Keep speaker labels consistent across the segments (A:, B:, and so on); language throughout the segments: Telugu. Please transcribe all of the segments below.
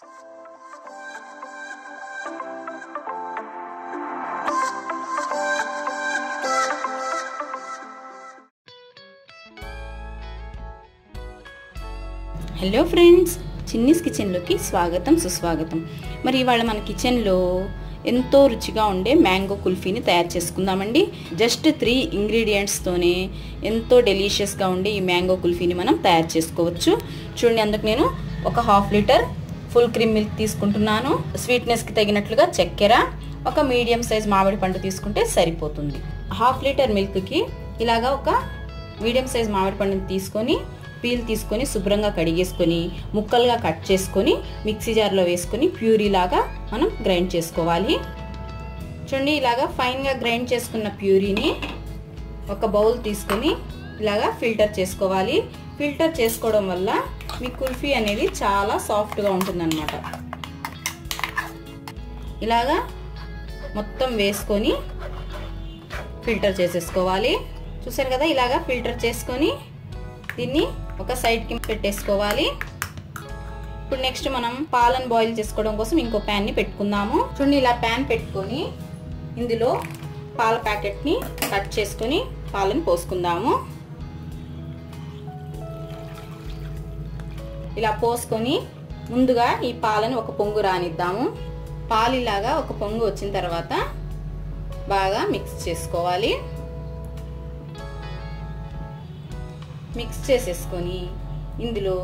A: హలో ఫ్రెండ్స్ చిన్నీస్ కిచెన్లోకి స్వాగతం సుస్వాగతం. మరి ఇవాళ మన కిచెన్లో ఎంతో రుచిగా ఉండే మ్యాంగో కుల్ఫీని తయారు చేసుకుందామండి. జస్ట్ త్రీ ఇంగ్రీడియంట్స్తోనే ఎంతో డెలీషియస్గా ఉండే ఈ మ్యాంగో కుల్ఫీని మనం తయారు చేసుకోవచ్చు. చూడండి అందుకు నేను ఒక half litre full cream milk తీసుకుంటున్నాను. స్వీట్నెస్కి తగినట్లుగా చక్కెర ఒక మీడియం సైజ్ మామిడి పండు తీసుకుంటే సరిపోతుంది. హాఫ్ లీటర్ మిల్క్కి ఇలాగా ఒక మీడియం సైజ్ మామిడి పండుని తీసుకొని పీల్ తీసుకొని శుభ్రంగా కడిగేసుకొని ముక్కలుగా కట్ చేసుకొని మిక్సీ జార్లో వేసుకొని ప్యూరీ లాగా మనం గ్రైండ్ చేసుకోవాలి. చూడండి ఇలాగా ఫైన్గా గ్రైండ్ చేసుకున్న ప్యూరీని ఒక బౌల్ తీసుకొని ఇలాగా ఫిల్టర్ చేసుకోవాలి. ఫిల్టర్ చేసుకోవడం వల్ల మీ కుల్ఫీ అనేది చాలా సాఫ్ట్గా ఉంటుందన్నమాట. ఇలాగా మొత్తం వేసుకొని ఫిల్టర్ చేసేసుకోవాలి. చూసారు కదా ఇలాగా ఫిల్టర్ చేసుకొని దీన్ని ఒక సైడ్కి పెట్టేసుకోవాలి. ఇప్పుడు నెక్స్ట్ మనం పాలను బాయిల్ చేసుకోవడం కోసం ఇంకో ప్యాన్ని పెట్టుకుందాము. చూడండి ఇలా ప్యాన్ పెట్టుకొని ఇందులో పాల ప్యాకెట్ని కట్ చేసుకొని పాలను పోసుకుందాము. ఇలా పోసుకొని ముందుగా ఈ పాలను ఒక పొంగు రానిద్దాము. పాలు ఇలాగా ఒక పొంగు వచ్చిన తర్వాత బాగా మిక్స్ చేసుకోవాలి. మిక్స్ చేసేసుకొని ఇందులో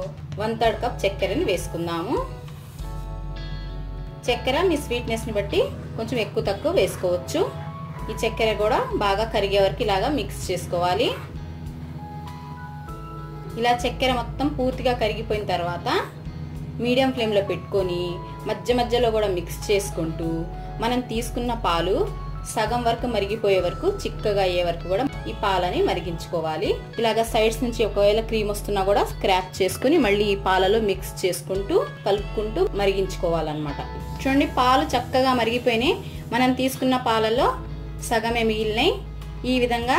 A: వన్ థర్డ్ కప్ చక్కెరని వేసుకుందాము. చక్కెర మీ స్వీట్నెస్ని బట్టి కొంచెం ఎక్కువ తక్కువ వేసుకోవచ్చు. ఈ చక్కెర కూడా బాగా కరిగే వరకు ఇలాగా మిక్స్ చేసుకోవాలి. ఇలా చక్కెర మొత్తం పూర్తిగా కరిగిపోయిన తర్వాత మీడియం ఫ్లేమ్లో పెట్టుకొని మధ్య మధ్యలో కూడా మిక్స్ చేసుకుంటూ మనం తీసుకున్న పాలు సగం వరకు మరిగిపోయే వరకు చిక్కగా అయ్యే వరకు కూడా ఈ పాలని మరిగించుకోవాలి. ఇలాగ సైడ్స్ నుంచి ఒకవేళ క్రీమ్ వస్తున్నా కూడా స్క్రాప్ చేసుకుని మళ్ళీ ఈ పాలలో మిక్స్ చేసుకుంటూ కలుపుకుంటూ మరిగించుకోవాలన్నమాట. చూడండి పాలు చక్కగా మరిగిపోయినాయి. మనం తీసుకున్న పాలలో సగమే మిగిలినాయి. ఈ విధంగా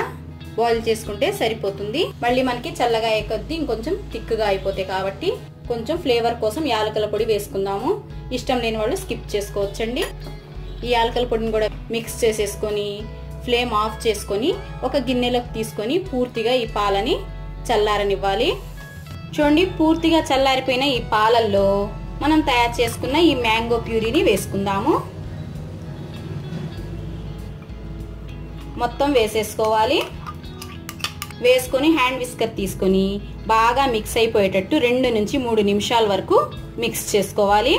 A: బాయిల్ చేసుకుంటే సరిపోతుంది. మళ్ళీ మనకి చల్లగా అయ్యే కొద్దీ ఇంకొంచెం థిక్గా అయిపోతాయి కాబట్టి కొంచెం ఫ్లేవర్ కోసం యాలకల పొడి వేసుకుందాము. ఇష్టం లేని వాళ్ళు స్కిప్ చేసుకోవచ్చండి. ఈ యాలకల పొడిని కూడా మిక్స్ చేసేసుకొని ఫ్లేమ్ ఆఫ్ చేసుకొని ఒక గిన్నెలోకి తీసుకొని పూర్తిగా ఈ పాలని చల్లారనివ్వాలి. చూడండి పూర్తిగా చల్లారిపోయిన ఈ పాలల్లో మనం తయారు చేసుకున్న ఈ మ్యాంగో ప్యూరీని వేసుకుందాము. మొత్తం వేసేసుకోవాలి. వేసుకొని హ్యాండ్ విస్కర్ తీసుకొని బాగా మిక్స్ అయిపోయేటట్టు రెండు నుంచి మూడు నిమిషాల వరకు మిక్స్ చేసుకోవాలి.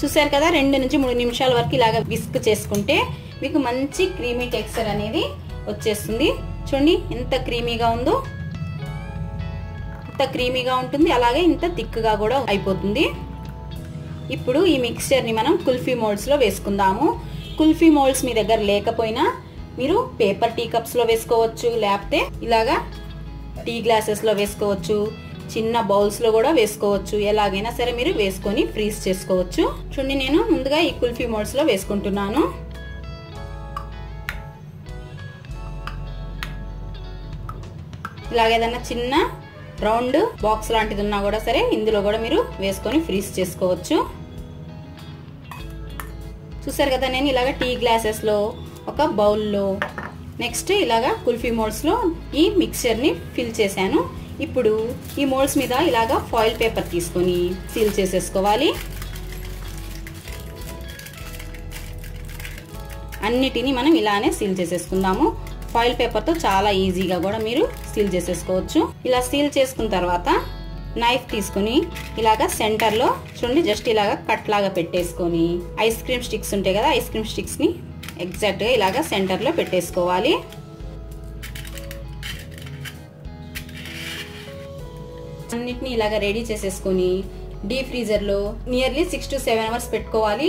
A: చూసారు కదా రెండు నుంచి మూడు నిమిషాల వరకు ఇలాగ విస్క్ చేసుకుంటే మీకు మంచి క్రీమీ టెక్స్చర్ అనేది వచ్చేస్తుంది. చూడండి ఎంత క్రీమీగా ఉందో ఇంత క్రీమీగా ఉంటుంది అలాగే ఇంత థిక్గా కూడా అయిపోతుంది. ఇప్పుడు ఈ మిక్స్చర్ని మనం కుల్ఫీ మోల్డ్స్లో వేసుకుందాము. కుల్ఫీ మోల్డ్స్ మీ దగ్గర లేకపోయినా మీరు పేపర్ టీ కప్స్లో వేసుకోవచ్చు లేకపోతే ఇలాగా టీ గ్లాసెస్లో వేసుకోవచ్చు చిన్న బౌల్స్లో కూడా వేసుకోవచ్చు. ఎలాగైనా సరే మీరు వేసుకొని ఫ్రీజ్ చేసుకోవచ్చు. చూడండి నేను ముందుగా ఈ కుల్ఫీ మోల్డ్స్లో వేసుకుంటున్నాను. ఇలాగ ఏదైనా చిన్న రౌండ్ బాక్స్ లాంటిది ఉన్నా కూడా సరే ఇందులో కూడా మీరు వేసుకొని ఫ్రీజ్ చేసుకోవచ్చు. చూసారు కదా నేను ఇలాగ టీ గ్లాసెస్లో ఒక బౌల్లో నెక్స్ట్ ఇలాగా కుల్ఫీ మోల్డ్స్లో ఈ మిక్చర్ని ఫిల్ చేశాను. ఇప్పుడు ఈ మోల్డ్స్ మీద ఇలాగా ఫాయిల్ పేపర్ తీసుకొని సీల్ చేసేసుకోవాలి. అన్నిటినీ మనం ఇలానే సీల్ చేసేసుకుందాము. ఫాయిల్ పేపర్తో చాలా ఈజీగా కూడా మీరు సీల్ చేసేసుకోవచ్చు. ఇలా సీల్ చేసుకున్న తర్వాత నైఫ్ తీసుకుని ఇలాగా సెంటర్లో చూడండి జస్ట్ ఇలాగా కట్ లాగా పెట్టేసుకొని. ఐస్ క్రీమ్ స్టిక్స్ ఉంటాయి కదా ఐస్ క్రీమ్ స్టిక్స్ని ఎగ్జాక్ట్గా ఇలాగా సెంటర్లో పెట్టేసుకోవాలి. అన్నిటిని ఇలాగ రెడీ చేసేసుకొని డీ ఫ్రీజర్లో nearly six to seven hours పెట్టుకోవాలి.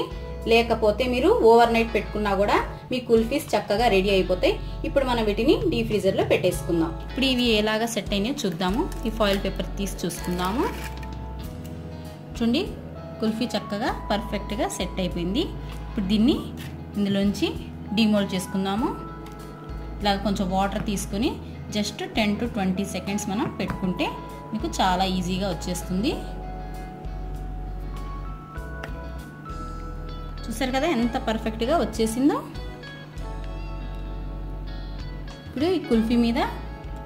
A: లేకపోతే మీరు ఓవర్ నైట్ పెట్టుకున్నా కూడా మీ కుల్ఫీస్ చక్కగా రెడీ అయిపోతాయి. ఇప్పుడు మనం వీటిని డీ ఫ్రీజర్లో పెట్టేసుకుందాం. ఇప్పుడు ఇవి ఎలాగా సెట్ అయినాయో చూద్దాము. ఈ ఫాయిల్ పేపర్ తీసి చూసుకుందాము. చూడండి కుల్ఫీ చక్కగా పర్ఫెక్ట్గా సెట్ అయిపోయింది. ఇప్పుడు దీన్ని ఇందులోంచి డిమోల్డ్ చేసుకుందాము. ఇలా కొంచెం వాటర్ తీసుకుని just ten to twenty seconds మనం పెట్టుకుంటే మీకు చాలా ఈజీగా వచ్చేస్తుంది. చూసారు కదా ఎంత పర్ఫెక్ట్గా వచ్చేసిందో? ఇప్పుడు ఈ కుల్ఫీ మీద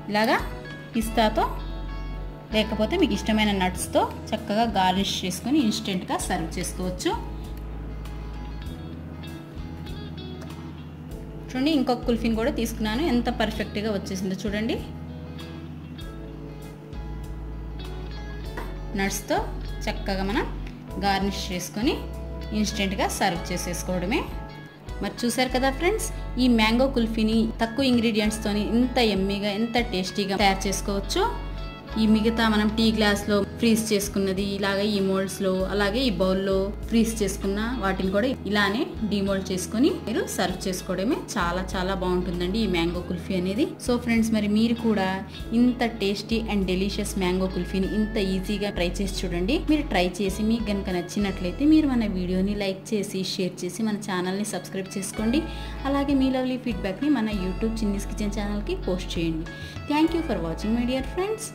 A: ఇలాగా పిస్తాతో లేకపోతే మీకు ఇష్టమైన నట్స్తో చక్కగా గార్నిష్ చేసుకొని ఇన్స్టెంట్గా సర్వ్ చేసుకోవచ్చు. చూడండి ఇంకొక కుల్ఫీని కూడా తీసుకున్నాను. ఎంత పర్ఫెక్ట్గా వచ్చేసిందో చూడండి. నట్స్తో చక్కగా మనం గార్నిష్ చేసుకొని ఇన్స్టెంట్గా సర్వ్ చేసేసుకోవడమే. మరి చూసారు కదా ఫ్రెండ్స్ ఈ మ్యాంగో కుల్ఫీని తక్కువ ఇంగ్రీడియంట్స్తో ఇంత ఎమ్మీగా ఎంత టేస్టీగా తయారు చేసుకోవచ్చు. ఈ మిగతా మనం టీ గ్లాస్లో ఫ్రీజ్ చేసుకున్నది ఇలాగే ఈ మోల్డ్స్లో అలాగే ఈ బౌల్లో ఫ్రీజ్ చేసుకున్న వాటిని కూడా ఇలానే డిమోల్డ్ చేసుకొని మీరు సర్వ్ చేసుకోవడమే చాలా చాలా బాగుంటుందండి ఈ మ్యాంగో కుల్ఫీ అనేది. సో ఫ్రెండ్స్ మరి మీరు కూడా ఇంత టేస్టీ అండ్ డెలిషియస్ మ్యాంగో కుల్ఫీని ఇంత ఈజీగా ట్రై చేసి చూడండి. మీరు ట్రై చేసి మీకు కనుక నచ్చినట్లయితే మీరు మన వీడియోని లైక్ చేసి షేర్ చేసి మన ఛానల్ని సబ్స్క్రైబ్ చేసుకోండి. అలాగే మీ లవ్లీ ఫీడ్బ్యాక్ని మన యూట్యూబ్ చిన్నీస్ కిచెన్ ఛానల్కి పోస్ట్ చేయండి. Thank you for watching my dear friends.